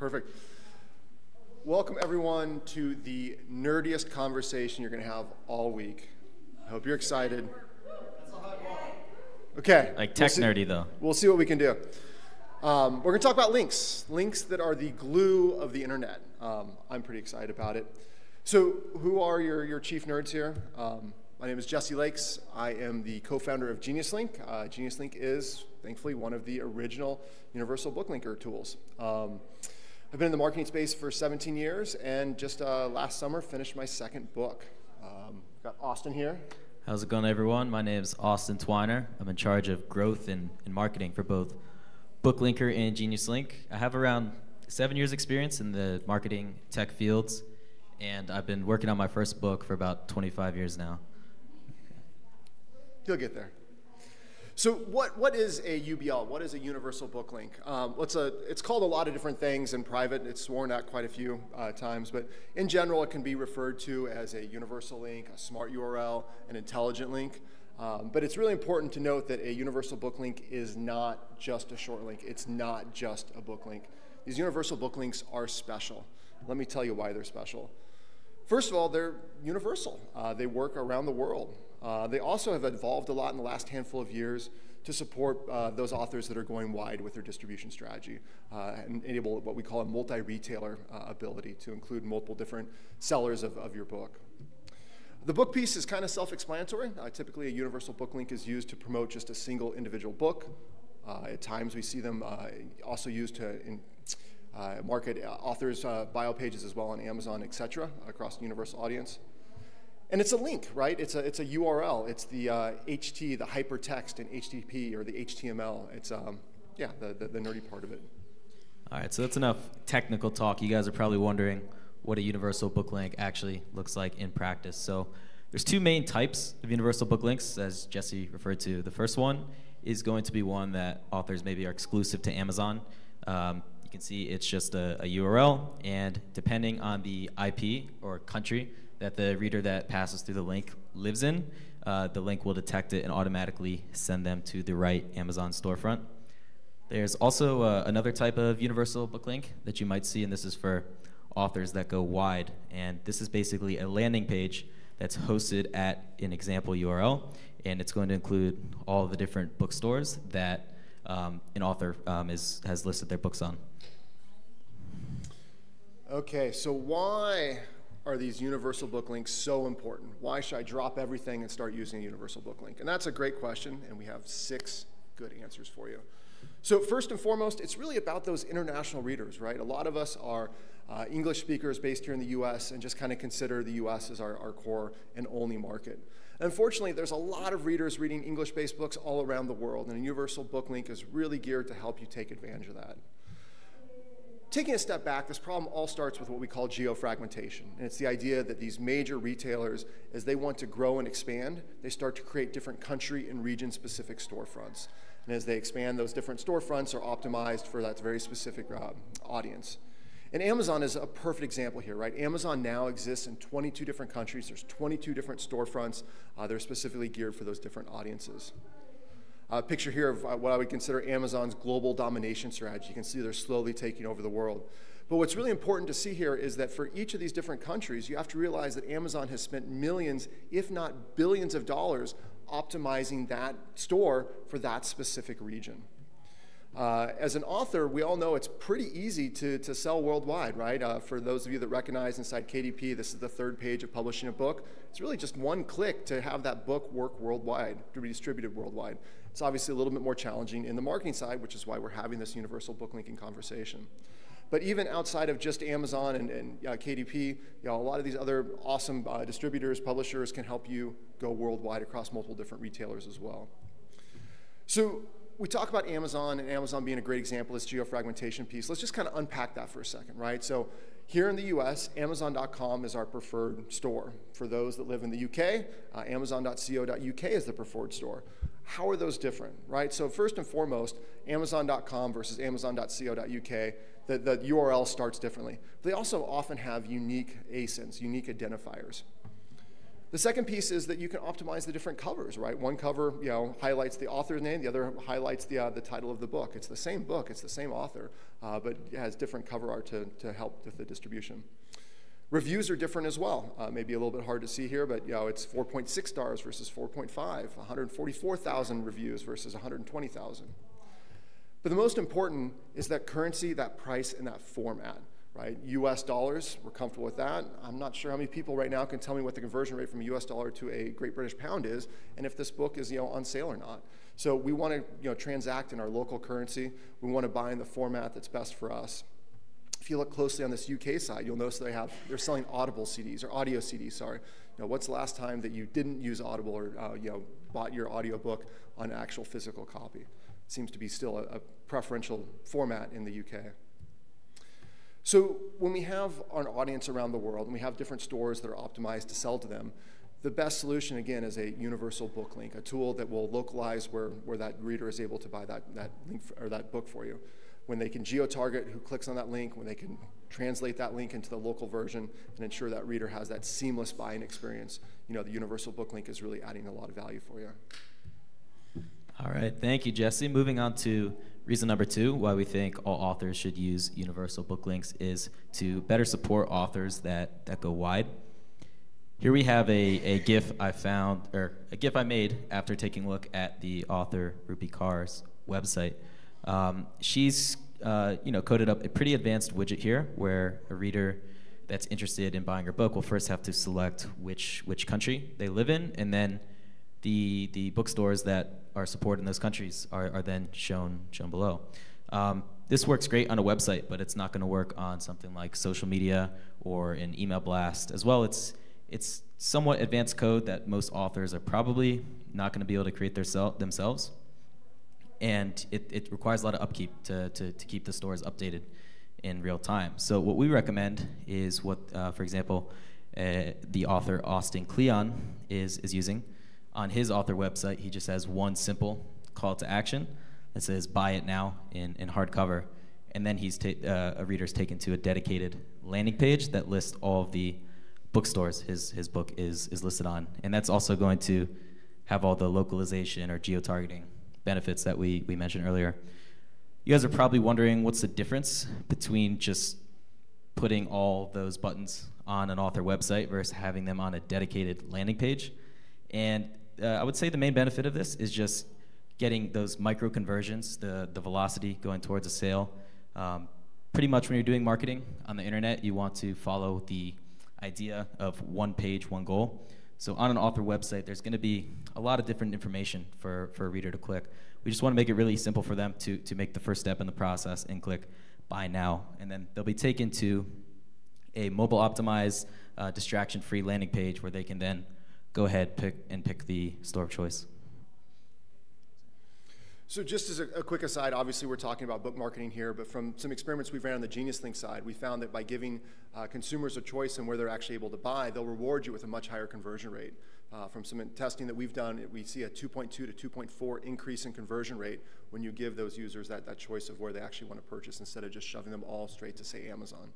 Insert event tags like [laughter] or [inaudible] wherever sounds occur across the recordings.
Perfect. Welcome, everyone, to the nerdiest conversation you're going to have all week. I hope you're excited. Okay. Like we'll tech see- nerdy though. We'll see what we can do. Um, we're going to talk about links, links that are the glue of the internet. Um, I'm pretty excited about it. So, who are your, your chief nerds here? Um, my name is Jesse Lakes. I am the co founder of GeniusLink. Uh, GeniusLink is, thankfully, one of the original universal booklinker tools. Um, I've been in the marketing space for 17 years and just uh, last summer finished my second book. Um, got Austin here. How's it going, everyone? My name is Austin Twiner. I'm in charge of growth and, and marketing for both BookLinker and GeniusLink. I have around seven years' experience in the marketing tech fields, and I've been working on my first book for about 25 years now. You'll get there. So what, what is a UBL? What is a universal book link? Um, what's a, it's called a lot of different things in private. It's sworn at quite a few uh, times, but in general, it can be referred to as a universal link, a smart URL, an intelligent link. Um, but it's really important to note that a universal book link is not just a short link. It's not just a book link. These universal book links are special. Let me tell you why they're special. First of all, they're universal. Uh, they work around the world. Uh, they also have evolved a lot in the last handful of years to support uh, those authors that are going wide with their distribution strategy uh, and enable what we call a multi-retailer uh, ability to include multiple different sellers of, of your book. The book piece is kind of self-explanatory. Uh, typically, a universal book link is used to promote just a single individual book. At times, we see them also used to in, market authors' bio pages as well on Amazon, et cetera, across the universal audience. And it's a link, right? It's a, it's a URL. It's the uh, HT, the hypertext in HTTP or the HTML. It's, um, yeah, the, the, the nerdy part of it. All right, so that's enough technical talk. You guys are probably wondering what a universal book link actually looks like in practice. So there's two main types of universal book links, as Jesse referred to. The first one is going to be one that authors maybe are exclusive to Amazon. Um, you can see it's just a, a URL, and depending on the IP or country that the reader that passes through the link lives in, uh, the link will detect it and automatically send them to the right Amazon storefront. There's also uh, another type of universal book link that you might see, and this is for authors that go wide. And this is basically a landing page that's hosted at an example URL, and it's going to include all the different bookstores that um, an author um, is, has listed their books on. Okay, so why are these universal book links so important? Why should I drop everything and start using a universal book link? And that's a great question, and we have six good answers for you. So first and foremost, it's really about those international readers, right? A lot of us are uh, English speakers based here in the US and just kind of consider the US as our, our core and only market. Unfortunately, there's a lot of readers reading English-based books all around the world, and a universal book link is really geared to help you take advantage of that. Taking a step back, this problem all starts with what we call geofragmentation. And it's the idea that these major retailers, as they want to grow and expand, they start to create different country and region specific storefronts. And as they expand, those different storefronts are optimized for that very specific uh, audience. And Amazon is a perfect example here, right? Amazon now exists in 22 different countries. There's 22 different storefronts uh, that are specifically geared for those different audiences. A picture here of uh, what I would consider Amazon's global domination strategy. You can see they're slowly taking over the world. But what's really important to see here is that for each of these different countries, you have to realize that Amazon has spent millions, if not billions of dollars optimizing that store for that specific region. Uh, as an author, we all know it's pretty easy to, to sell worldwide, right? Uh, for those of you that recognize inside KDP, this is the third page of publishing a book. It's really just one click to have that book work worldwide, to be distributed worldwide. It's obviously a little bit more challenging in the marketing side, which is why we're having this universal book linking conversation. But even outside of just Amazon and, and uh, KDP, you know, a lot of these other awesome uh, distributors, publishers can help you go worldwide across multiple different retailers as well. So we talk about Amazon and Amazon being a great example, of this geofragmentation piece. Let's just kind of unpack that for a second, right? So here in the US, Amazon.com is our preferred store. For those that live in the UK, uh, Amazon.co.uk is the preferred store. How are those different, right? So first and foremost, Amazon.com versus Amazon.co.uk, the, the URL starts differently. They also often have unique ASINs, unique identifiers. The second piece is that you can optimize the different covers, right? One cover, you know, highlights the author's name, the other highlights the, uh, the title of the book. It's the same book, it's the same author, uh, but it has different cover art to, to help with the distribution. Reviews are different as well. Uh, maybe a little bit hard to see here, but you know, it's 4.6 stars versus 4.5, 144,000 reviews versus 120,000. But the most important is that currency, that price, and that format right? US dollars, we're comfortable with that. I'm not sure how many people right now can tell me what the conversion rate from a US dollar to a Great British Pound is, and if this book is you know, on sale or not. So we want to you know, transact in our local currency. We want to buy in the format that's best for us. If you look closely on this UK side, you'll notice they have they're selling Audible CDs or audio CDs. Sorry, you know, what's the last time that you didn't use Audible or uh, you know bought your audiobook on actual physical copy? It seems to be still a, a preferential format in the UK. So when we have an audience around the world and we have different stores that are optimized to sell to them, the best solution again is a universal book link, a tool that will localize where, where that reader is able to buy that, that link for, or that book for you. When they can geo-target who clicks on that link, when they can translate that link into the local version and ensure that reader has that seamless buying experience, you know, the universal book link is really adding a lot of value for you. All right, thank you, Jesse. Moving on to Reason number two why we think all authors should use universal book links is to better support authors that, that go wide. Here we have a, a GIF I found, or a GIF I made after taking a look at the author Rupi Kaur's website. Um, she's uh, you know, coded up a pretty advanced widget here where a reader that's interested in buying her book will first have to select which, which country they live in, and then the, the bookstores that are supported in those countries are, are then shown, shown below. Um, this works great on a website, but it's not going to work on something like social media or an email blast. As well, it's, it's somewhat advanced code that most authors are probably not going to be able to create their themselves. And it, it requires a lot of upkeep to, to, to keep the stores updated in real time. So what we recommend is what, uh, for example, uh, the author Austin Kleon is, is using. On his author website, he just has one simple call to action that says "Buy it now" in, in hardcover, and then he's uh, a reader's taken to a dedicated landing page that lists all of the bookstores his his book is is listed on, and that's also going to have all the localization or geo-targeting benefits that we we mentioned earlier. You guys are probably wondering what's the difference between just putting all those buttons on an author website versus having them on a dedicated landing page. And uh, I would say the main benefit of this is just getting those micro conversions, the, the velocity going towards a sale. Um, pretty much when you're doing marketing on the internet, you want to follow the idea of one page, one goal. So on an author website, there's going to be a lot of different information for, for a reader to click. We just want to make it really simple for them to, to make the first step in the process and click buy now. And then they'll be taken to a mobile optimized, uh, distraction free landing page where they can then go ahead pick and pick the store of choice. So just as a, a, quick aside, obviously we're talking about book marketing here, but from some experiments we've ran on the Genius Link side, we found that by giving uh, consumers a choice in where they're actually able to buy, they'll reward you with a much higher conversion rate. Uh, from some testing that we've done, we see a 2.2 to 2.4 increase in conversion rate when you give those users that, that choice of where they actually want to purchase instead of just shoving them all straight to, say, Amazon.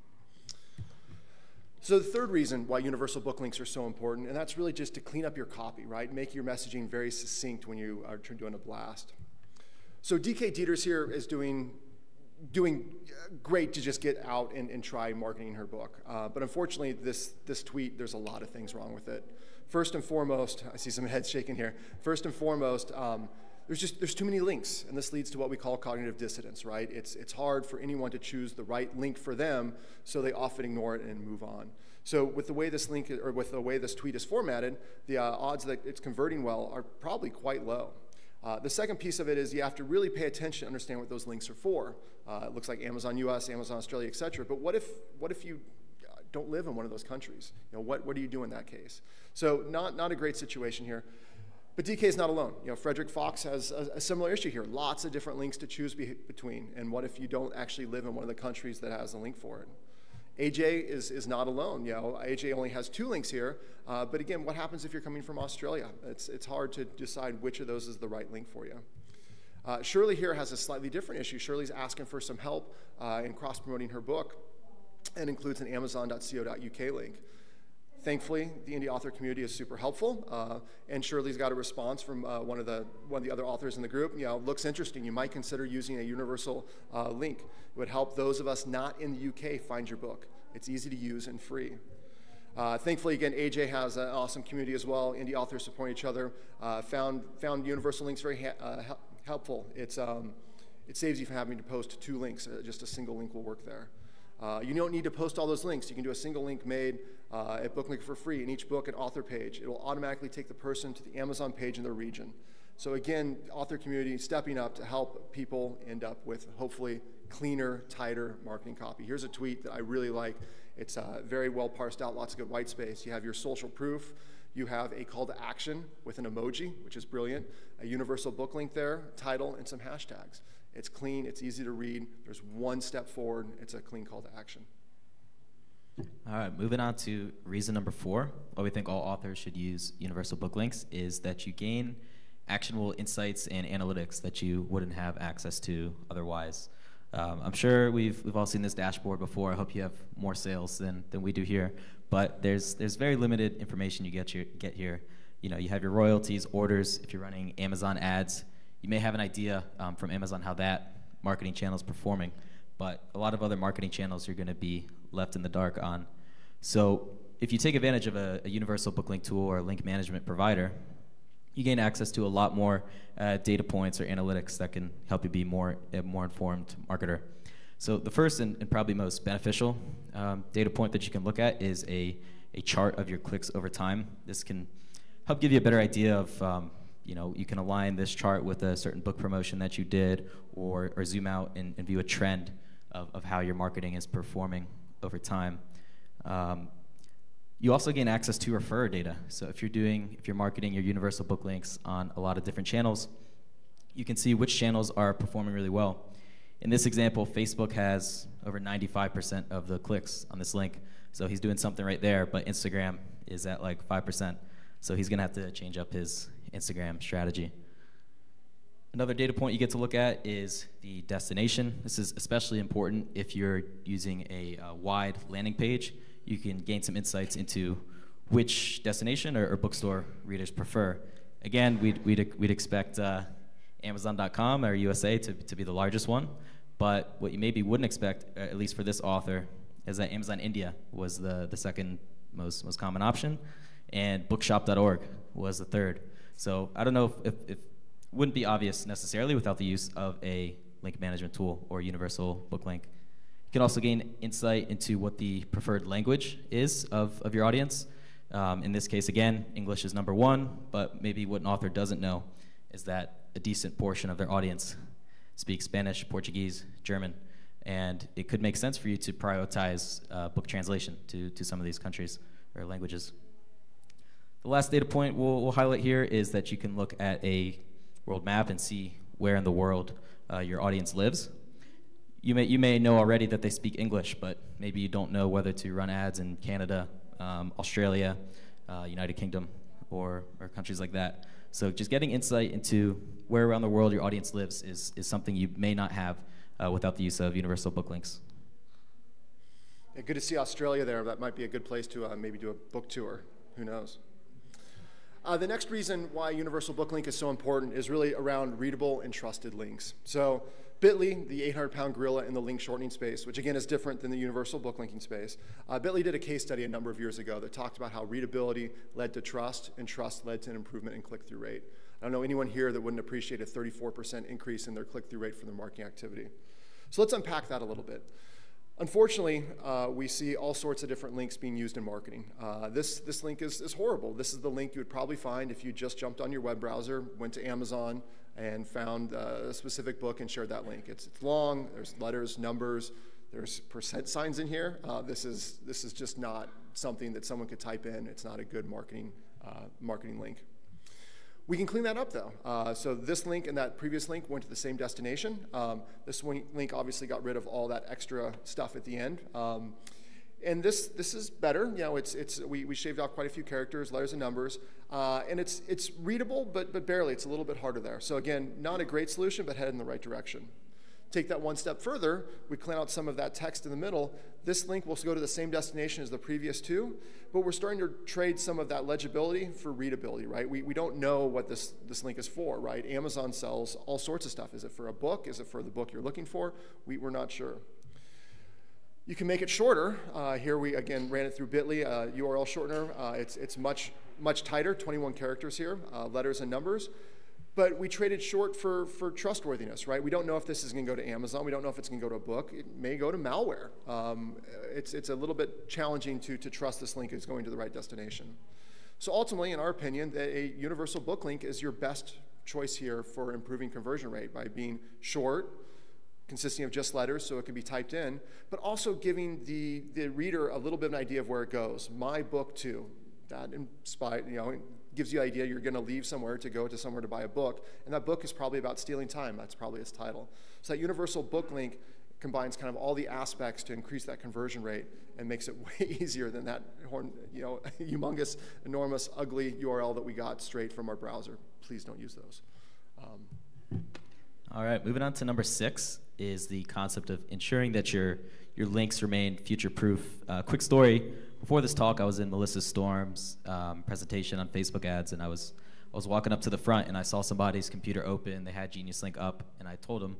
So the third reason why universal book links are so important, and that's really just to clean up your copy, right? Make your messaging very succinct when you are doing a blast. So DK Dieters here is doing doing great to just get out and, and try marketing her book. Uh, but unfortunately, this, this tweet, there's a lot of things wrong with it. First and foremost, I see some [laughs] heads shaking here. First and foremost, um, there's just there's too many links, and this leads to what we call cognitive dissonance, right? It's it's hard for anyone to choose the right link for them, so they often ignore it and move on. So with the way this link or with the way this tweet is formatted, the uh, odds that it's converting well are probably quite low. Uh, the second piece of it is you have to really pay attention to understand what those links are for. Uh, it looks like Amazon US, Amazon Australia, et cetera. But what if, what if you uh, don't live in one of those countries? You know, what, what do you do in that case? So not, not a great situation here. But DK is not alone. You know, Frederick Fox has a, a similar issue here. Lots of different links to choose be between. And what if you don't actually live in one of the countries that has a link for it? AJ is, is not alone. You know, AJ only has two links here. Uh, but again, what happens if you're coming from Australia? It's, it's hard to decide which of those is the right link for you. Uh, Shirley here has a slightly different issue. Shirley's asking for some help uh, in cross promoting her book and includes an Amazon.co.uk link. Thankfully, the indie author community is super helpful. Uh, and Shirley's got a response from uh, one of the one of the other authors in the group. You know, looks interesting. You might consider using a universal uh, link. It would help those of us not in the UK find your book. It's easy to use and free. Uh, thankfully, again, AJ has an awesome community as well. Indie authors support each other. Uh, found found universal links very uh, helpful. It's um, it saves you from having to post two links. just a single link will work there. Uh, you don't need to post all those links. You can do a single link made uh, at BookLink for free in each book and author page. It will automatically take the person to the Amazon page in their region. So again, author community stepping up to help people end up with hopefully cleaner, tighter marketing copy. Here's a tweet that I really like. It's uh, very well parsed out, lots of good white space. You have your social proof. You have a call to action with an emoji, which is brilliant, a universal book link there, title, and some hashtags. It's clean, it's easy to read. There's one step forward, it's a clean call to action. All right, moving on to reason number four. Why we think all authors should use universal book links is that you gain actionable insights and analytics that you wouldn't have access to otherwise. Um, I'm sure we've, we've all seen this dashboard before. I hope you have more sales than, than we do here. But there's, there's very limited information you get, your, get here. You know, you have your royalties, orders, if you're running Amazon ads, you may have an idea um, from Amazon how that marketing channel is performing, but a lot of other marketing channels you're going to be left in the dark on. So if you take advantage of a, a universal booklink tool or a link management provider, you gain access to a lot more uh, data points or analytics that can help you be more a more informed marketer. So the first and, and probably most beneficial um, data point that you can look at is a, a chart of your clicks over time. This can help give you a better idea of um, you know, you can align this chart with a certain book promotion that you did, or, or zoom out and, and view a trend of, of how your marketing is performing over time. Um, you also gain access to refer data. So if you're doing, if you're marketing your universal book links on a lot of different channels, you can see which channels are performing really well. In this example, Facebook has over 95% of the clicks on this link. So he's doing something right there, but Instagram is at like 5%. So he's gonna have to change up his, Instagram strategy. Another data point you get to look at is the destination. This is especially important if you're using a uh, wide landing page. You can gain some insights into which destination or, or bookstore readers prefer. Again, we'd, we'd, we'd expect uh, Amazon.com or USA to, to be the largest one, but what you maybe wouldn't expect, uh, at least for this author, is that Amazon India was the, the second most, most common option, and bookshop.org was the third. So I don't know if, if, if wouldn't be obvious necessarily without the use of a link management tool or universal book link. You can also gain insight into what the preferred language is of, of your audience. Um, in this case, again, English is number one, but maybe what an author doesn't know is that a decent portion of their audience speaks Spanish, Portuguese, German, and it could make sense for you to prioritize uh, book translation to, to some of these countries or languages. The last data point we'll, we'll, highlight here is that you can look at a world map and see where in the world uh, your audience lives. You may, you may know already that they speak English, but maybe you don't know whether to run ads in Canada, um, Australia, uh, United Kingdom, or, or countries like that. So just getting insight into where around the world your audience lives is, is something you may not have uh, without the use of universal book links. Yeah, good to see Australia there. That might be a good place to uh, maybe do a book tour. Who knows? Uh, the next reason why Universal Booklink is so important is really around readable and trusted links. So Bitly, the 800-pound gorilla in the link shortening space, which again is different than the universal booklinking space, uh, Bitly did a case study a number of years ago that talked about how readability led to trust, and trust led to an improvement in click-through rate. I don't know anyone here that wouldn't appreciate a 34% increase in their click-through rate for their marketing activity. So let's unpack that a little bit. Unfortunately, uh, we see all sorts of different links being used in marketing. Uh, this, this link is, is horrible. This is the link you would probably find if you just jumped on your web browser, went to Amazon, and found uh, a specific book and shared that link. It's, it's long, there's letters, numbers, there's percent signs in here. Uh, this, is, this is just not something that someone could type in. It's not a good marketing, uh, marketing link. We can clean that up though. Uh, so this link and that previous link went to the same destination. Um, this link obviously got rid of all that extra stuff at the end. Um, and this this is better. You know, it's it's we, we shaved off quite a few characters, letters, and numbers, uh, and it's it's readable, but but barely. It's a little bit harder there. So again, not a great solution, but headed in the right direction. Take that one step further, we clean out some of that text in the middle. This link will go to the same destination as the previous two, but we're starting to trade some of that legibility for readability, right? We, we don't know what this, this link is for, right? Amazon sells all sorts of stuff. Is it for a book? Is it for the book you're looking for? We, we're not sure. You can make it shorter. Uh, here we again ran it through Bitly, uh, URL shortener. Uh, it's, it's much, much tighter, 21 characters here, uh, letters and numbers. But we traded short for, for trustworthiness, right? We don't know if this is going to go to Amazon. We don't know if it's going to go to a book. It may go to malware. Um, it's, it's a little bit challenging to, to trust this link is going to the right destination. So ultimately, in our opinion, a universal book link is your best choice here for improving conversion rate by being short, consisting of just letters so it can be typed in, but also giving the, the reader a little bit of an idea of where it goes. My book too. That inspired, you know, gives you the idea you're going to leave somewhere to go to somewhere to buy a book, and that book is probably about stealing time. That's probably its title. So that universal book link combines kind of all the aspects to increase that conversion rate and makes it [laughs] way easier than that you know, [laughs] humongous, enormous, ugly URL that we got straight from our browser. Please don't use those. Um, all right, moving on to number six is the concept of ensuring that your your links remain future proof. Uh, quick story: before this talk, I was in Melissa Storm's um, presentation on Facebook ads, and I was I was walking up to the front, and I saw somebody's computer open. They had Genius Link up, and I told them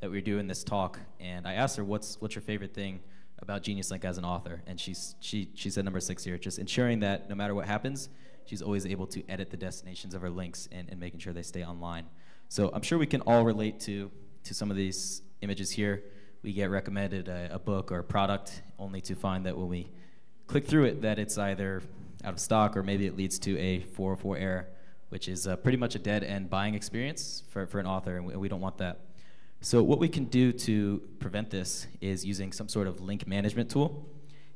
that we were doing this talk, and I asked her, "What's what's your favorite thing about Genius Link as an author?" And she's she she said number six here, just ensuring that no matter what happens, she's always able to edit the destinations of her links and, and making sure they stay online. So I'm sure we can all relate to to some of these images here. We get recommended a, a book or a product only to find that when we click through it, that it's either out of stock or maybe it leads to a 404 error, which is uh, pretty much a dead end buying experience for, for an author, and we, we don't want that. So, what we can do to prevent this is using some sort of link management tool.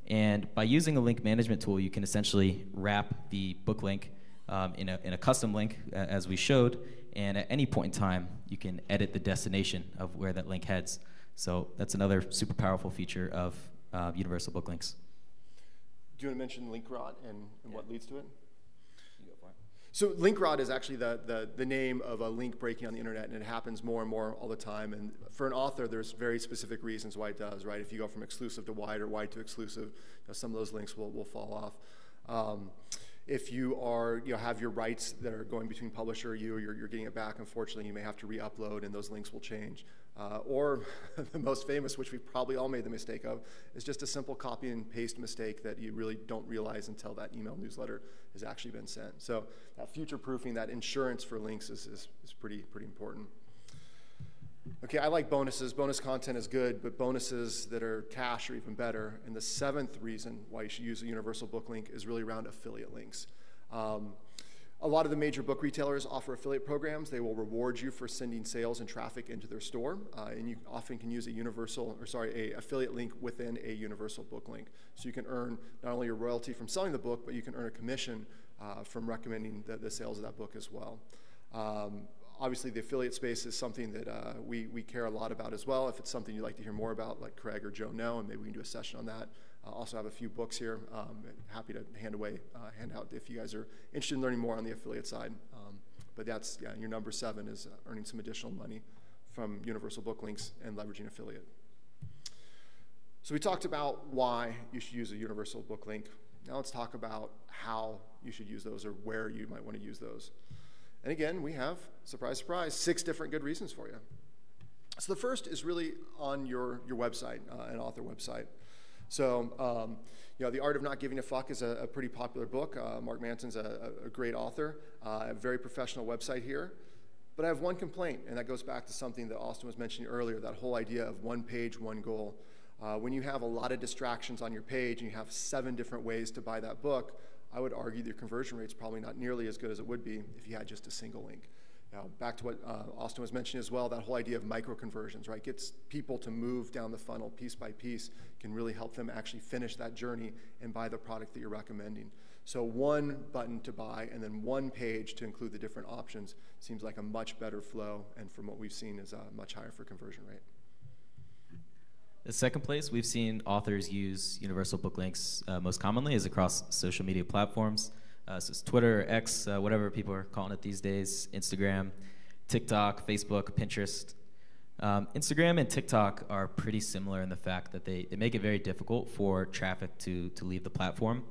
And by using a link management tool, you can essentially wrap the book link um, in, a, in a custom link, uh, as we showed, and at any point in time, you can edit the destination of where that link heads. So that's another super powerful feature of uh, universal book links. Do you want to mention link rot and, and yeah. what leads to it? So link rot is actually the, the, the, name of a link breaking on the internet, and it happens more and more all the time. And for an author, there's very specific reasons why it does, right? If you go from exclusive to wide or wide to exclusive, you know, some of those links will, will fall off. Um, if you are, you know, have your rights that are going between publisher or you, you're, you're getting it back, unfortunately, you may have to re-upload and those links will change. Uh, or [laughs] the most famous, which we've probably all made the mistake of, is just a simple copy and paste mistake that you really don't realize until that email newsletter has actually been sent. So that future proofing, that insurance for links is, is, is pretty, pretty important. Okay, I like bonuses. Bonus content is good, but bonuses that are cash are even better. And the seventh reason why you should use a universal book link is really around affiliate links. Um, a lot of the major book retailers offer affiliate programs. They will reward you for sending sales and traffic into their store, uh, and you often can use a universal, or sorry, a affiliate link within a universal book link. So you can earn not only a royalty from selling the book, but you can earn a commission uh, from recommending the, the, sales of that book as well. Um, obviously the affiliate space is something that uh, we, we care a lot about as well. If it's something you'd like to hear more about, let Craig or Joe know, and maybe we can do a session on that. I also have a few books here. Um, happy to hand away, uh, hand out if you guys are interested in learning more on the affiliate side. Um, but that's, yeah, your number seven is uh, earning some additional money from Universal Book Links and leveraging affiliate. So we talked about why you should use a Universal Book Link. Now let's talk about how you should use those or where you might want to use those. And again, we have, surprise, surprise, six different good reasons for you. So the first is really on your, your website, uh, an author website. So, um, you know, The Art of Not Giving a Fuck is a, a pretty popular book. Uh, Mark Manson's a, a great author, uh, a very professional website here. But I have one complaint, and that goes back to something that Austin was mentioning earlier, that whole idea of one page, one goal. Uh, when you have a lot of distractions on your page and you have seven different ways to buy that book, I would argue your conversion rate is probably not nearly as good as it would be if you had just a single link. Now, back to what uh, Austin was mentioning as well, that whole idea of micro conversions, right? Gets people to move down the funnel piece by piece, can really help them actually finish that journey and buy the product that you're recommending. So one button to buy and then one page to include the different options seems like a much better flow, and from what we've seen is uh, much higher for conversion rate. The second place we've seen authors use universal book links uh, most commonly is across social media platforms. Uh, so it's Twitter, X, uh, whatever people are calling it these days, Instagram, TikTok, Facebook, Pinterest. Um, Instagram and TikTok are pretty similar in the fact that they, they make it very difficult for traffic to, to leave the platform.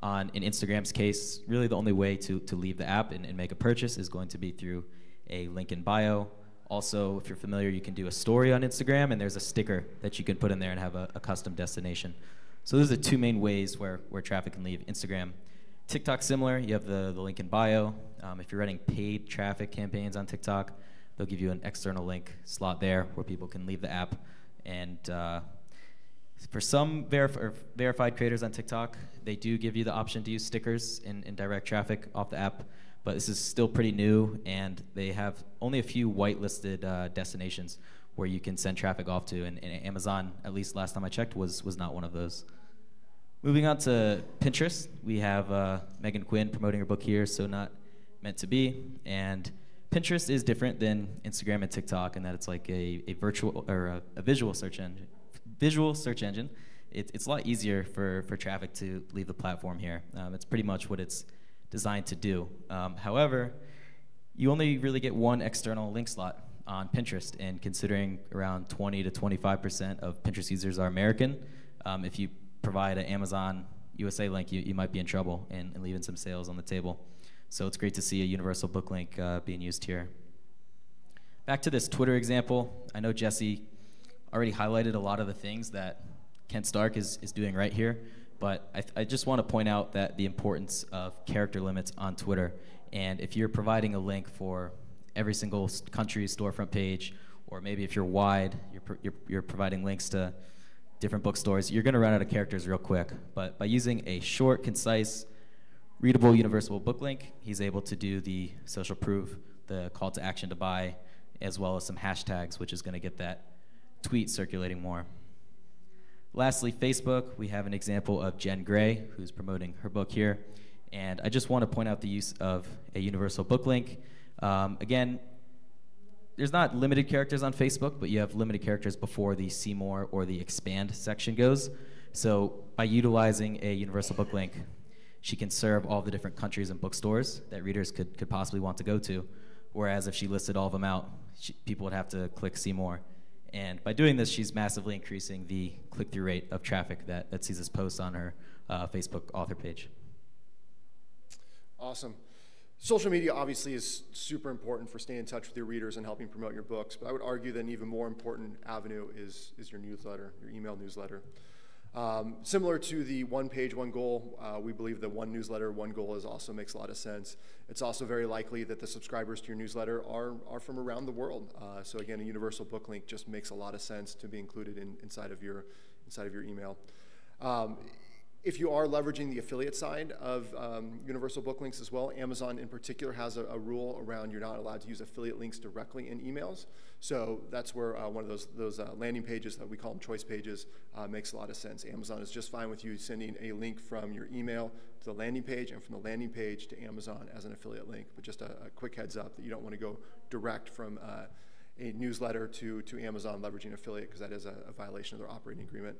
On in Instagram's case, really the only way to, to leave the app and, and make a purchase is going to be through a link in bio. Also, if you're familiar, you can do a story on Instagram, and there's a sticker that you can put in there and have a, a custom destination. So those are the two main ways where, where traffic can leave Instagram. TikTok similar, you have the, the link in bio. Um, if you're running paid traffic campaigns on TikTok, they'll give you an external link slot there where people can leave the app. And uh, for some verif verified creators on TikTok, they do give you the option to use stickers in, in direct traffic off the app, but this is still pretty new, and they have only a few whitelisted uh, destinations where you can send traffic off to, and, and Amazon, at least last time I checked, was, was not one of those. Moving on to Pinterest, we have uh, Meghan Quinn promoting her book here, So Not Meant to Be. And Pinterest is different than Instagram and TikTok in that it's like a, a virtual or a, a visual search engine. Visual search engine. It, it's a lot easier for, for traffic to leave the platform here. Um, it's pretty much what it's designed to do. Um, however, you only really get one external link slot on Pinterest, and considering around 20 to 25 percent of Pinterest users are American, um, if you provide an Amazon USA link, you, you might be in trouble and, and leaving some sales on the table. So it's great to see a universal book link uh, being used here. Back to this Twitter example, I know Jesse already highlighted a lot of the things that Kent Stark is, is doing right here, but I, I just want to point out that the importance of character limits on Twitter. And if you're providing a link for every single country's storefront page, or maybe if you're wide, you're, you're, you're providing links to different bookstores, you're going to run out of characters real quick. But by using a short, concise, readable universal book link, he's able to do the social proof, the call to action to buy, as well as some hashtags, which is going to get that tweet circulating more. Lastly, Facebook, we have an example of Jen Gray, who's promoting her book here. And I just want to point out the use of a universal book link. Um, again, there's not limited characters on Facebook, but you have limited characters before the see more or the expand section goes. So by utilizing a universal book link, she can serve all the different countries and bookstores that readers could, could possibly want to go to. Whereas if she listed all of them out, she, people would have to click see more. And by doing this, she's massively increasing the click-through rate of traffic that, that sees this post on her uh, Facebook author page. Awesome. Social media obviously is super important for staying in touch with your readers and helping promote your books, but I would argue that an even more important avenue is, is your newsletter, your email newsletter. Um, similar to the one page, one goal, uh, we believe that one newsletter, one goal is also makes a lot of sense. It's also very likely that the subscribers to your newsletter are, are from around the world. Uh, so again, a universal book link just makes a lot of sense to be included in, inside, of your, inside of your email. Um, if you are leveraging the affiliate side of um, Universal Book Links as well, Amazon in particular has a, a, rule around you're not allowed to use affiliate links directly in emails. So that's where uh, one of those, those uh, landing pages that we call them choice pages uh, makes a lot of sense. Amazon is just fine with you sending a link from your email to the landing page and from the landing page to Amazon as an affiliate link. But just a, a quick heads up that you don't want to go direct from uh, a newsletter to, to Amazon leveraging affiliate because that is a, a violation of their operating agreement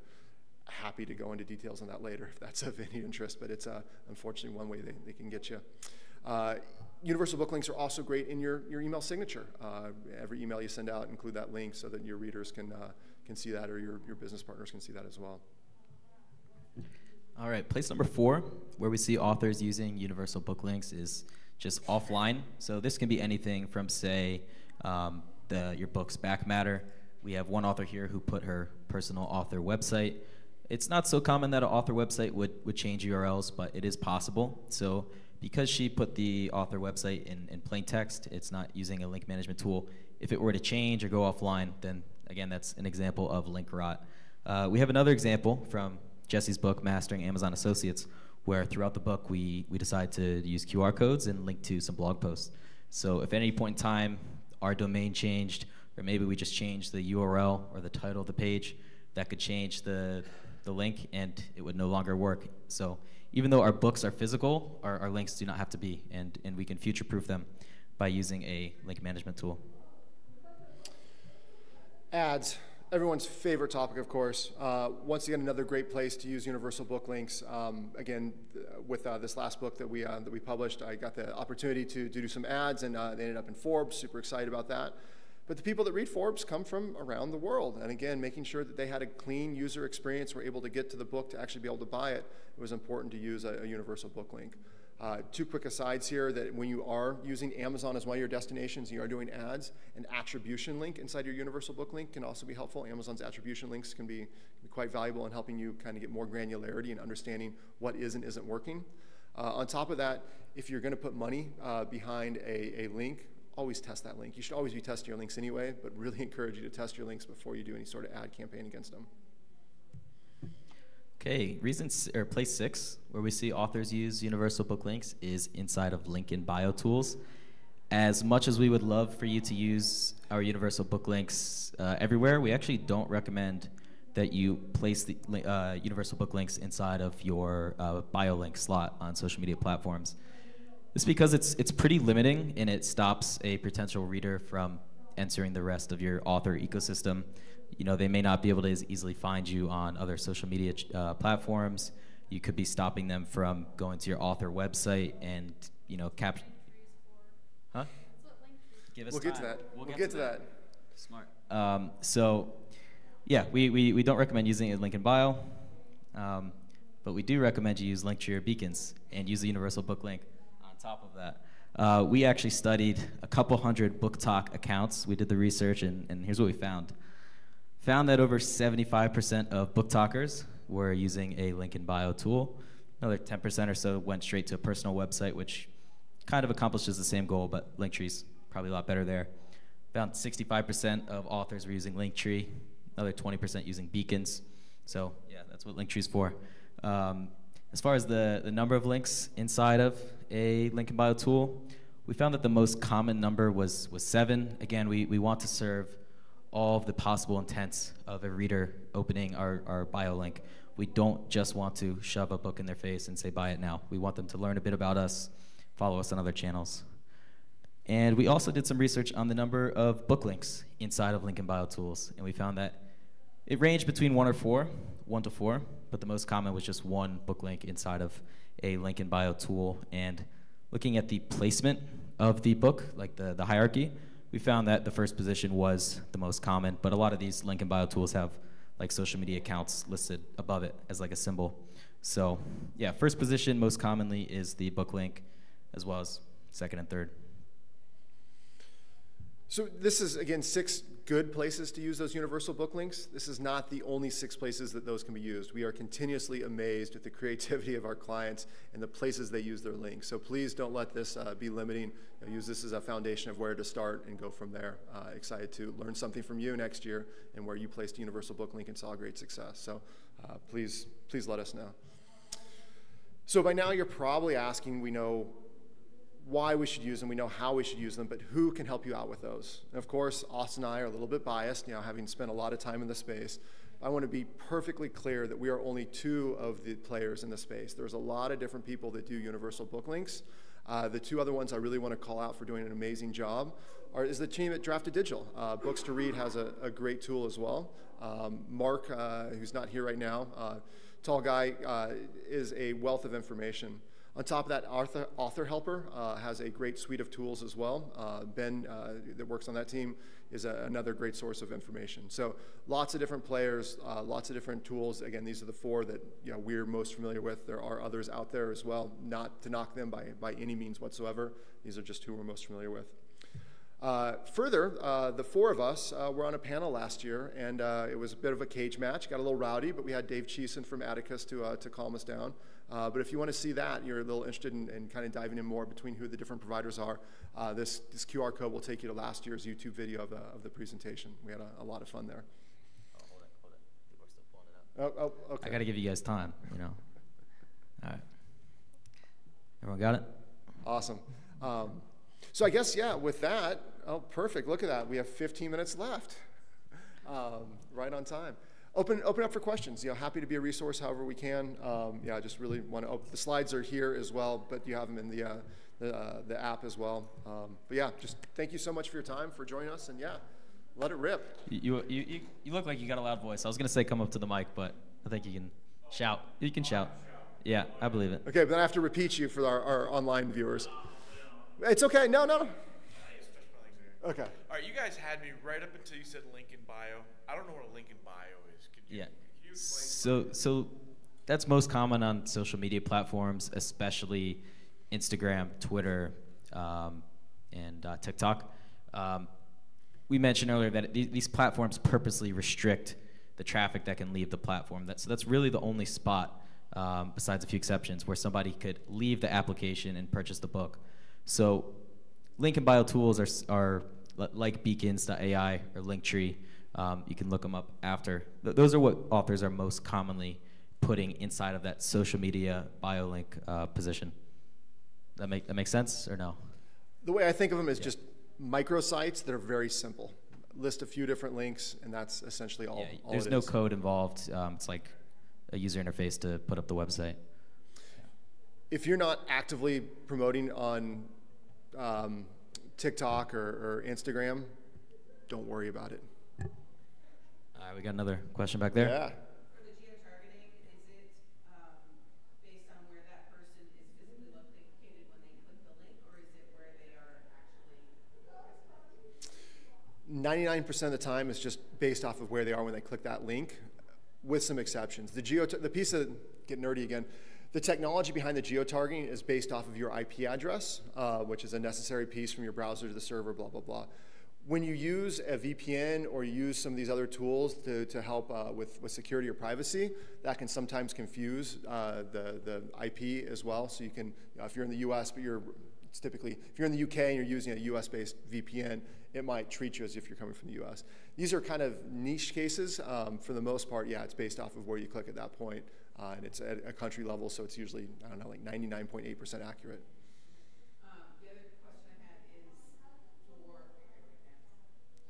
happy to go into details on that later if that's of any interest, but it's uh, unfortunately one way they, they can get you. Uh, universal book links are also great in your, your email signature. Uh, every email you send out, include that link so that your readers can, uh, can see that or your, your business partners can see that as well. All right, place number four, where we see authors using universal book links, is just offline. So this can be anything from, say, um, the, your book's back matter. We have one author here who put her personal author website it's not so common that an author website would, would change URLs, but it is possible. So because she put the author website in, in plain text, it's not using a link management tool. If it were to change or go offline, then again, that's an example of link rot. Uh, we have another example from Jesse's book, Mastering Amazon Associates, where throughout the book we, we decide to use QR codes and link to some blog posts. So if at any point in time our domain changed, or maybe we just changed the URL or the title of the page, that could change the, the link and it would no longer work. So even though our books are physical, our, our links do not have to be, and, and we can future-proof them by using a link management tool. Ads, everyone's favorite topic, of course. Uh, once again, another great place to use universal book links. Um, again, with uh, this last book that we, uh, that we published, I got the opportunity to, to do some ads, and uh, they ended up in Forbes. Super excited about that. But the people that read Forbes come from around the world. And again, making sure that they had a clean user experience, were able to get to the book to actually be able to buy it, it was important to use a, a universal book link. Uh, two quick asides here that when you are using Amazon as one of your destinations, you are doing ads, an attribution link inside your universal book link can also be helpful. Amazon's attribution links can be, can be quite valuable in helping you kind of get more granularity and understanding what is and isn't working. Uh, on top of that, if you're going to put money uh, behind a, a link, always test that link. You should always be testing your links anyway, but really [laughs] encourage you to test your links before you do any sort of ad campaign against them. Okay, reason or place six where we see authors use universal book links is inside of link in bio tools. As much as we would love for you to use our universal book links uh, everywhere, we actually don't recommend that you place the uh, universal book links inside of your uh, bio link slot on social media platforms. It's because it's it's pretty limiting and it stops a potential reader from entering the rest of your author ecosystem you know, they may not be able to as easily find you on other social media uh, platforms. You could be stopping them from going to your author website and, you know, capture. Huh? Give us we'll time. get to that. We'll, we'll get, get, to that. that. Smart. Um, so, yeah, we, we, we don't recommend using a link in bio, um, but we do recommend you use Linktree or Beacons and use the universal book link on top of that. Uh, we actually studied a couple hundred BookTok accounts. We did the research, and, and here's what we found found that over 75% of BookTokers were using a link in bio tool. Another 10% or so went straight to a personal website, which kind of accomplishes the same goal, but Linktree's probably a lot better there. Found 65% of authors were using Linktree, another 20% using beacons. So yeah, that's what Linktree's for. Um, as far as the, the number of links inside of a link in bio tool, we found that the most common number was, was seven. Again, we, we want to serve all of the possible intents of a reader opening our, our bio link. We don't just want to shove a book in their face and say, buy it now. We want them to learn a bit about us, follow us on other channels. And we also did some research on the number of book links inside of Link in Bio tools, and we found that it ranged between one or four, one to four, but the most common was just one book link inside of a Link in Bio tool. And looking at the placement of the book, like the, the hierarchy, we found that the first position was the most common, but a lot of these link in bio tools have like social media accounts listed above it as like a symbol. So yeah, first position most commonly is the book link, as well as second and third. So this is again six good places to use those universal book links. This is not the only six places that those can be used. We are continuously amazed at the creativity of our clients and the places they use their links. So please don't let this uh, be limiting. You know, use this as a foundation of where to start and go from there. Uh, excited to learn something from you next year and where you placed a universal book link and saw great success. So uh, please, please let us know. So by now you're probably asking, we know why we should use them, we know how we should use them, but who can help you out with those? And of course, Austin and I are a little bit biased, you know, having spent a lot of time in the space. I want to be perfectly clear that we are only two of the players in the space. There's a lot of different people that do universal book links. Uh, the two other ones I really want to call out for doing an amazing job are, is the team at Draft2Digital. Uh, Books2Read has a, a, great tool as well. Um, Mark, uh, who's not here right now, uh, tall guy, uh, is a wealth of information. On top of that, Author, Author Helper uh, has a great suite of tools as well. Uh, ben, uh, that works on that team, is a, another great source of information. So lots of different players, uh, lots of different tools. Again, these are the four that you know, we're most familiar with. There are others out there as well, not to knock them by, by any means whatsoever. These are just who we're most familiar with. Uh, further, uh, the four of us uh, were on a panel last year, and uh, it was a bit of a cage match. Got a little rowdy, but we had Dave Chesson from Atticus to, uh, to calm us down. Uh, but if you want to see that, you're a little interested in, in, kind of diving in more between who the different providers are, this, this QR code will take you to last year's YouTube video of the, of the presentation. We had a, a lot of fun there. Oh, hold it, hold it. People are still pulling it up. Oh, oh okay. I got to give you guys time, you know. All right. Everyone got it? Awesome. Um, so I guess, yeah, with that, oh, perfect. Look at that. We have 15 minutes left. [laughs] Um, right on time. Open, open up for questions. You know, happy to be a resource however we can. Um, yeah, I just really want to. Oh, the slides are here as well, but you have them in the uh, the, uh, the, app as well. Um, but yeah, just thank you so much for your time for joining us, and yeah, let it rip. You you you, you look like you got a loud voice. I was gonna say come up to the mic, but I think you can shout. You can shout. Yeah, I believe it. Okay, but then I have to repeat you for our, our online viewers. It's okay. No, no. Okay. All right, you guys had me right up until you said link in bio. I don't know what a link in bio is. Yeah. So so that's most common on social media platforms, especially Instagram, Twitter, um, and uh, TikTok. Um, we mentioned earlier that these, these platforms purposely restrict the traffic that can leave the platform. That, so that's really the only spot, um, besides a few exceptions, where somebody could leave the application and purchase the book. So link and bio tools are, are li- like beacons.ai or Linktree. Um, you can look them up after. Th- those are what authors are most commonly putting inside of that social media bio link uh, position. That make that make sense or no? The way I think of them is just microsites that are very simple. List a few different links, and that's essentially all. Yeah, all there's no is. code involved. Um, it's like a user interface to put up the website. If you're not actively promoting on um, TikTok or, or Instagram, don't worry about it. All right, we got another question back there. Yeah. For the geotargeting, is it um, based on where that person is physically located when they click the link, or is it where they are actually? 99% of the time is just based off of where they are when they click that link, with some exceptions. The geo, the piece of get nerdy again. The technology behind the geotargeting is based off of your IP address, uh, which is a necessary piece from your browser to the server, blah blah blah. When you use a VPN or you use some of these other tools to, to help uh, with, with security or privacy, that can sometimes confuse uh, the, the IP as well. So you can, you know, if you're in the US, but you're it's typically, if you're in the UK and you're using a US based VPN, it might treat you as if you're coming from the US. These are kind of niche cases. Um, for the most part, yeah, it's based off of where you click at that point, uh, and it's at a country level, so it's usually, I don't know, like 99.8% accurate. Um, the other question I had is for,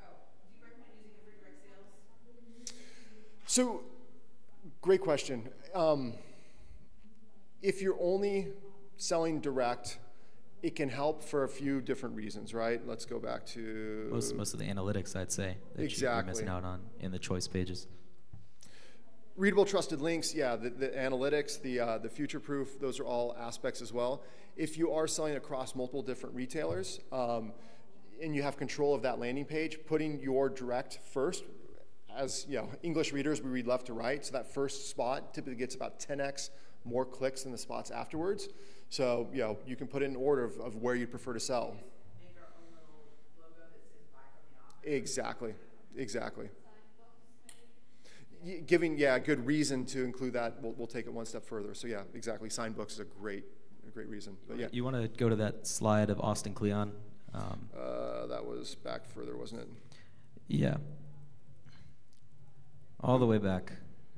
oh, do you recommend using it for direct sales? So, great question. Um, if you're only selling direct, it can help for a few different reasons, right? Let's go back to Most most of the analytics, I'd say, that you're Exactly. missing out on in the choice pages. readable, trusted links. Yeah, the, the analytics, the uh, the future proof. Those are all aspects as well. If you are selling across multiple different retailers, um, and you have control of that landing page, putting your direct first. As you know, English readers, we read left to right, so that first spot typically gets about 10x more clicks than the spots afterwards. So you know, you can put it in order of, of where you'd prefer to sell. Make our own little logo that says buy from the office. Exactly, exactly. Y- Giving, yeah, good reason to include that, we'll, we'll take it one step further. So yeah, exactly, sign books is a great, a great reason. But yeah, You want to go to that slide of Austin Kleon? Um, uh, that was back further, wasn't it? yeah. All the way back.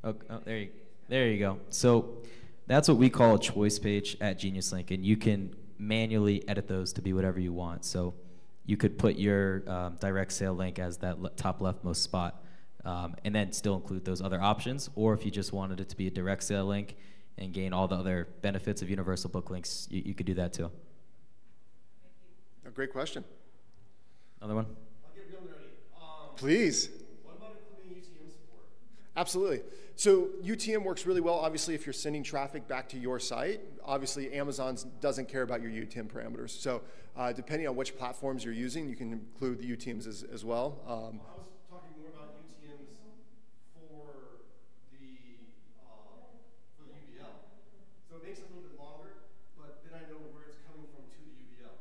Oh, oh, there you, there you go. So that's what we call a choice page at Genius Link, and you can manually edit those to be whatever you want. So you could put your um, direct sale link as that le- top leftmost spot, um, and then still include those other options. Or if you just wanted it to be a direct sale link and gain all the other benefits of universal book links, you, you could do that too. A great question. Another one? I'll get real nerdy. Um, Please. what about including UTM support? Absolutely. So UTM works really well, obviously, if you're sending traffic back to your site. Obviously, Amazon doesn't care about your UTM parameters. So uh, depending on which platforms you're using, you can include the UTMs as, as well. Um, I was talking more about UTMs for the uh, for the UBL. So it makes a little bit longer, but then I know where it's coming from to the UBL.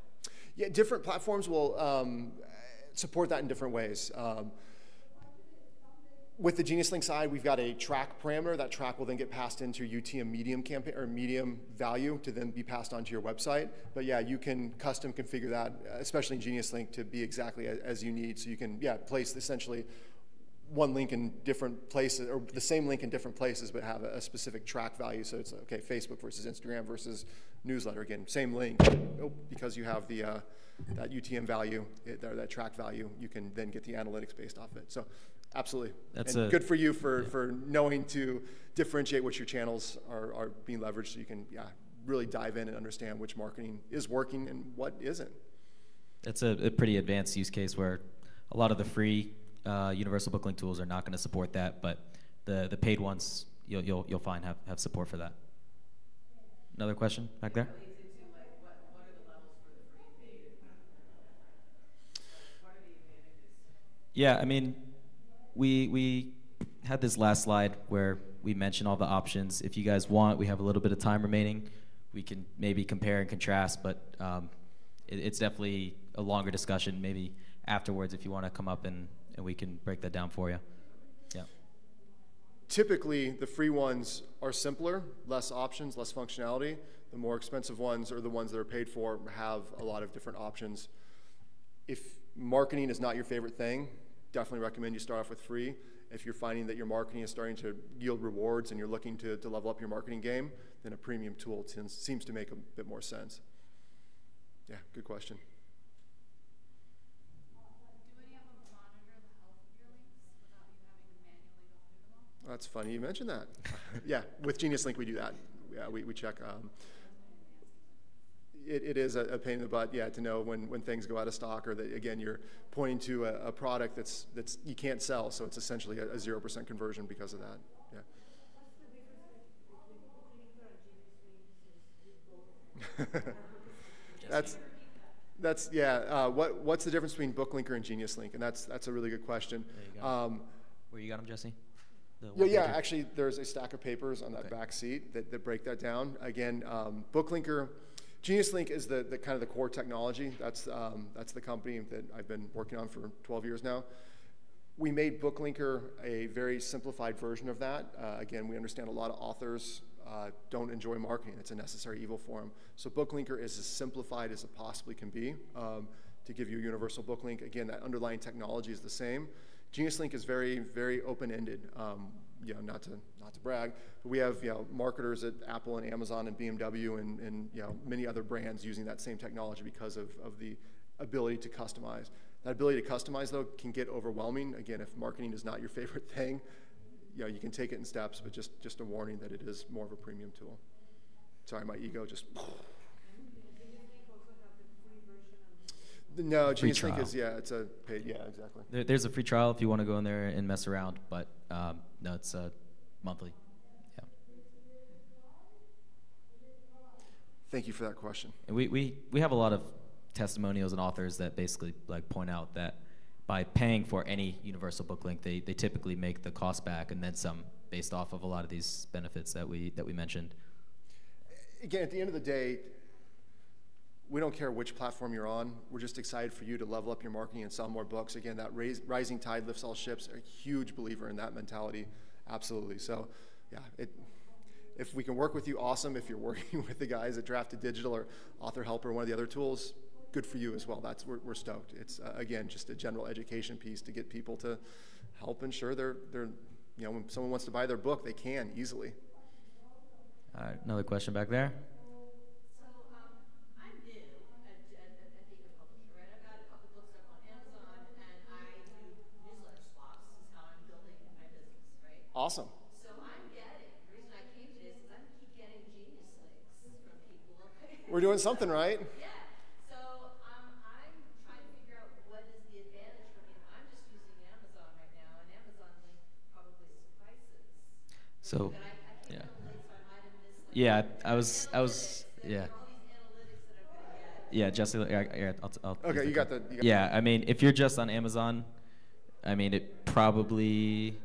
Yeah, different platforms will um, support that in different ways. Um, with the Genius Link side, we've got a track parameter. That track will then get passed into UTM medium campaign or medium value to then be passed onto your website. But yeah, you can custom configure that, especially in Genius Link, to be exactly as, you need. So you can yeah place essentially one link in different places or the same link in different places, but have a, specific track value. So it's okay, Facebook versus Instagram versus newsletter. Again, same link. Oh, because you have the uh, that UTM value, it, or that track value, you can then get the analytics based off it. So, absolutely. That's and a- good for you for, for knowing to differentiate which your channels are, are being leveraged, so you can yeah really dive in and understand which marketing is working and what isn't. That's a, a pretty advanced use case where a lot of the free uh, universal booklink tools are not going to support that, but the, the paid ones you'll, you'll, you'll find have, have support for that. Another question back there? Leads into like what, what are the levels for the free and paid? Like, What are the Yeah, I mean, we we had this last slide where we mentioned all the options. If you guys want, we have a little bit of time remaining. We can maybe compare and contrast, but um, it, it's definitely a longer discussion. Maybe afterwards, if you want to come up and, and we can break that down for you. Yeah. Typically, the free ones are simpler, less options, less functionality. The more expensive ones, or the ones that are paid for, have a lot of different options. If marketing is not your favorite thing, definitely recommend you start off with free. If you're finding that your marketing is starting to yield rewards and you're looking to, to level up your marketing game, then a premium tool tends, seems to make a bit more sense. Yeah, good question. Do any of them monitor the health of your links without you having manually go through them all? That's funny you mentioned that. [laughs] yeah, with Genius Link we do that. Yeah, we, we check. Um, it, it is a, a pain in the butt, yeah, to know when, when things go out of stock or that, again, you're pointing to a, a product that's, that's you can't sell, so it's essentially a, a 0% conversion because of that. Yeah. that's, that's, yeah, uh, what, what's the difference between BookLinker and Genius Link? And that's, that's a really good question. You. Um, Where you got them, Jesse? Yeah, yeah. Actually, there's a stack of papers on that Okay. back seat that, that break that down. Again, um, BookLinker, Genius Link is the, the kind of the core technology. That's um, that's the company that I've been working on for 12 years now. We made BookLinker a very simplified version of that. Uh, again, we understand a lot of authors uh, don't enjoy marketing. It's a necessary evil for them. So BookLinker is as simplified as it possibly can be um, to give you a universal book link. Again, that underlying technology is the same. Genius Link is very, very open-ended. Um, you know, not to not to brag, but we have you know marketers at Apple and Amazon and BMW and, and you know many other brands using that same technology because of, of the ability to customize. That ability to customize though can get overwhelming. Again, if marketing is not your [laughs] favorite thing, you know you can take it in steps, but just just a warning that it is more of a premium tool. Sorry, my ego just. [laughs] No, Genius Link is yeah, it's a paid yeah exactly. There, there's a free trial if you want to go in there and mess around, but um, no, it's uh, monthly. Yeah. Thank you for that question. And we, we, we have a lot of testimonials and authors that basically like point out that by paying for any universal book link, they, they typically make the cost back and then some based off of a lot of these benefits that we that we mentioned. again, at the end of the day, we don't care which platform you're on. We're just excited for you to level up your marketing and sell more books. Again, that rais- rising tide lifts all ships. A huge believer in that mentality, absolutely. So, yeah, it, if we can work with you, awesome. If you're [laughs] working with the guys at Draft2Digital or Author Helper, or one of the other tools, good for you as well. That's we're, we're stoked. It's uh, again just a general education piece to get people to help ensure they're they're you know when someone wants to buy their book, they can easily. All right, another question back there. So, um, I'm new at, at, at at being a publisher, right? I've got a couple books up on Amazon, and I do newsletter swaps, is how I'm building my business, right? Awesome. So I'm getting, the reason I came today is I keep getting genius links from people. We're doing something right. [laughs] Yeah, so, um, I'm trying to figure out what is the advantage for me. I'm just using Amazon right now, and Amazon link probably suffices. So, I, I yeah, can't so I missed like. yeah, I was I was yeah. All these analytics that I'm gonna get. Yeah, Jesse. Yeah, yeah, I'll, I'll Okay, you got the- you got- yeah, I mean, if you're just on Amazon, I mean, it probably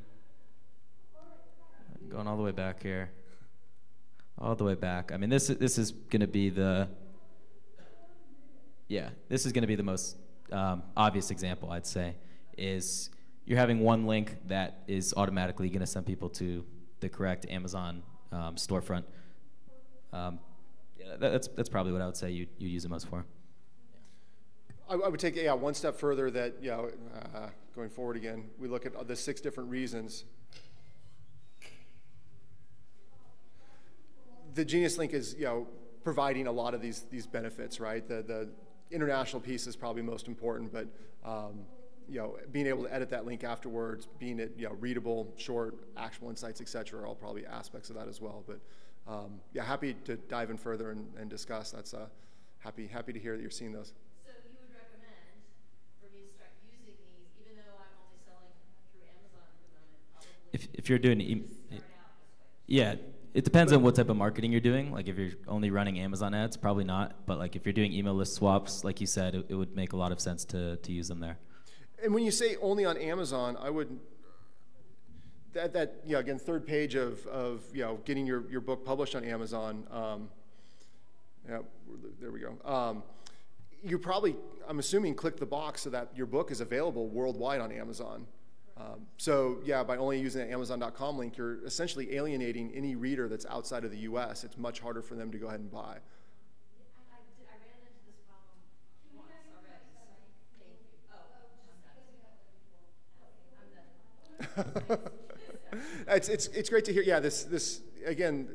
going all the way back here, all the way back. I mean, this is this is gonna be the yeah, this is gonna be the most um, obvious example, I'd say, is you're having one link that is automatically gonna send people to the correct Amazon um, storefront. Um, yeah, that, that's that's probably what I would say you you use it most for. I, I would take yeah one step further. That you know, uh, going forward again, we look at the six different reasons. The Genius Link is you know providing a lot of these these benefits, right? The the international piece is probably most important, but um, you know being able to edit that link afterwards, being it you know readable, short, actionable insights, etc., are all probably aspects of that as well. But um, yeah, happy to dive in further and, and discuss. That's uh, happy happy to hear that you're seeing those. So you would recommend for me to start using these, even though I'm only selling through Amazon at the moment, probably If if you're doing e- start out this way. yeah, it depends on what type of marketing you're doing. Like if you're only running Amazon ads, probably not. But like if you're doing email list swaps, like you said, it, it would make a lot of sense to to use them there. and when you say only on Amazon, I would that that yeah again third page of of you know getting your your book published on Amazon. Um, yeah, there we go. Um, you probably, I'm assuming, click the box so that your book is available worldwide on Amazon. Um, so yeah, by only using the Amazon.com link, you're essentially alienating any reader that's outside of the U.S. It's much harder for them to go ahead and buy. I, I, did, I ran into this [laughs] problem once already, so thank you. I'm done. I'm done. it's, it's, it's great to hear. Yeah, this, this again,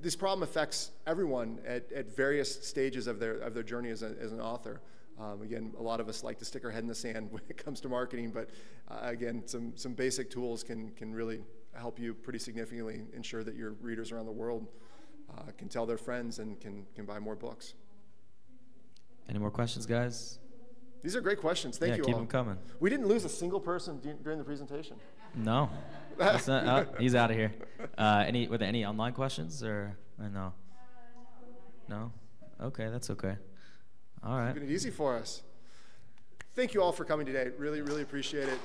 this problem affects everyone at, at various stages of their, of their journey as, a, as an author. Um, again, a lot of us like to stick our head in the sand [laughs] when it comes to marketing, but uh, again, some, some basic tools can, can really help you pretty significantly ensure that your readers around the world uh, can tell their friends and can, can buy more books. Any more questions, guys? These are great questions. Thank yeah, you keep all. them coming. We didn't lose a single person du- during the presentation. No, [laughs] That's not- oh, he's out of here. Uh, any were there any online questions or, or no? No. Okay, that's okay. All right. Keeping it easy for us. Thank you all for coming today. Really, really appreciate it.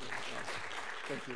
Thank you.